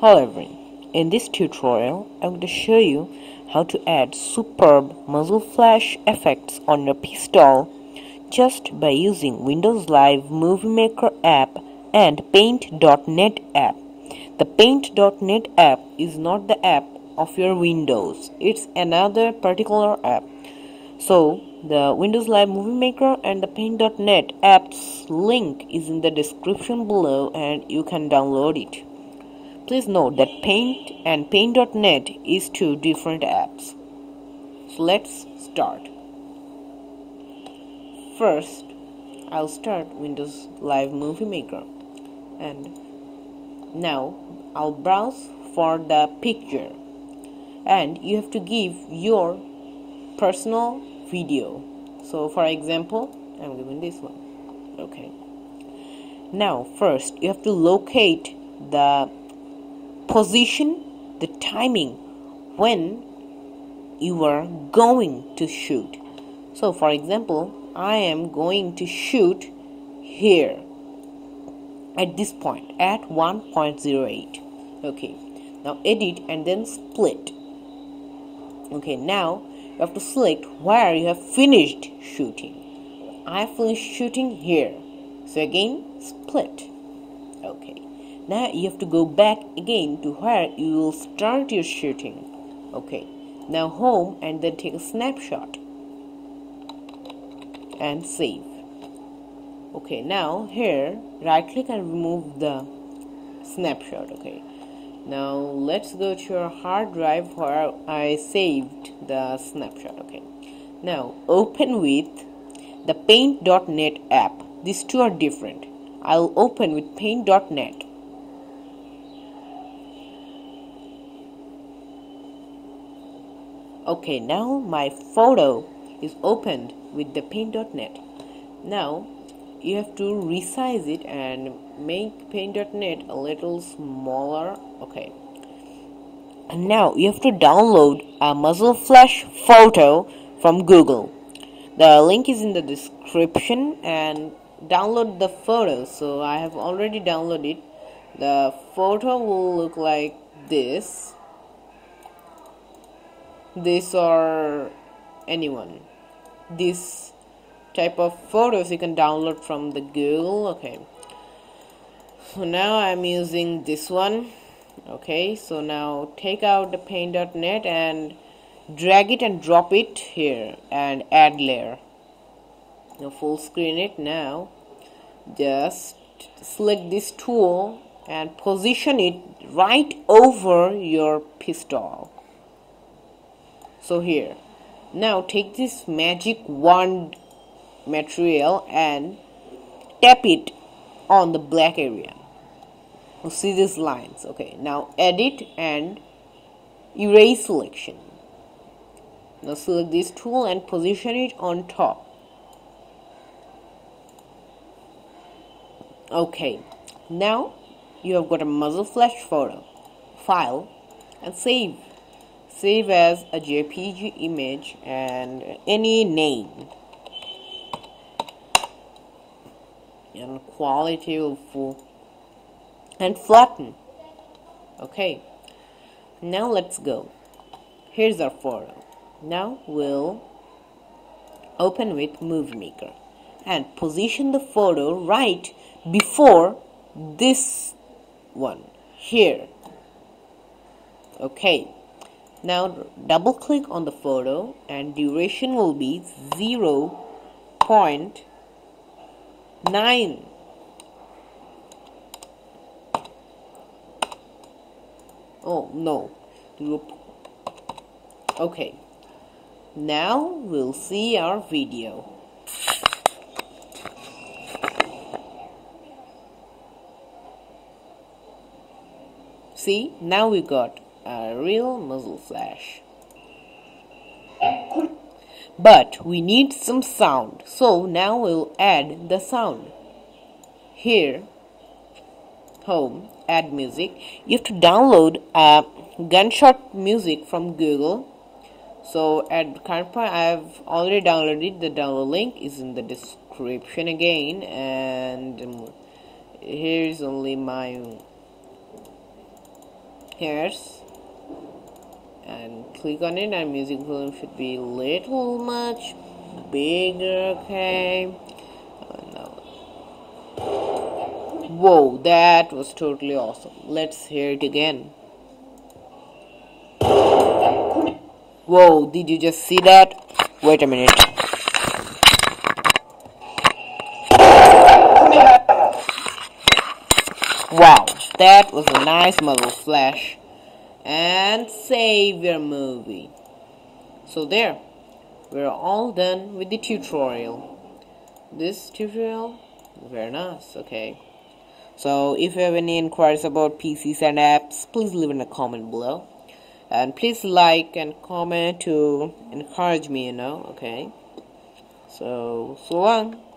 However, in this tutorial, I'm going to show you how to add superb muzzle flash effects on your pistol just by using Windows Live Movie Maker app and Paint.net app. The Paint.net app is not the app of your Windows, it's another particular app. So, the Windows Live Movie Maker and the Paint.net app's link is in the description below and you can download it. Please note that Paint and Paint.net is two different apps. So let's start. First, I'll start Windows Live Movie Maker. And now I'll browse for the picture. And you have to give your personal video. So for example I'm giving this one. Okay. Now first you have to locate the position the timing when you are going to shoot. So for example I am going to shoot here at this point at 1.08 okay now edit and then split. Okay now you have to select where you have finished shooting. I finished shooting here. So again split. Okay now you have to go back again to where you will start your shooting. Okay. Now home and then take a snapshot. And save. Okay now here right click and remove the snapshot okay. Now let's go to your hard drive where I saved the snapshot okay. Now open with the paint.net app. These two are different. I'll open with paint.net okay now my photo is opened with the paint.net now you have to resize it and make paint.net a little smaller. Okay. And now you have to download a muzzle flash photo from google. The link is in the description and download the photo. So i have already downloaded. It the photo will look like this this or anyone. This type of photos you can download from the Google okay. So now I'm using this one okay. So now take out the paint.net and drag it and drop it here and add layer. Now full screen it now. Just select this tool and position it right over your pistol so here. Now take this magic wand material and tap it on the black area. You see these lines okay. Now edit and erase selection. Now select this tool and position it on top. Okay. Now you have got a muzzle flash photo file and save save as a jpg image and any name. And quality of and flatten. Okay. Now let's go. Here's our photo. Now we'll open with movie maker and position the photo right before this one. Here. Okay now double click on the photo and duration will be 0 0.9 oh no. Okay. Now we'll see our video. See? Now we got a real muzzle flash. But we need some sound so now we'll add the sound. Here home add music. You have to download a gunshot music from google. So at current point i've already downloaded the download link is in the description again. And here's only my here's and click on it and music volume should be little much bigger okay? Uh, whoa that was totally awesome. Let's hear it again. Whoa did you just see that? Wait a minute. Wow that was a nice muzzle flash and save your movie. So there we're all done with the tutorial. This tutorial very nice okay. So if you have any inquiries about PCs and apps please leave in a comment below. And please like and comment to encourage me you know okay. So so long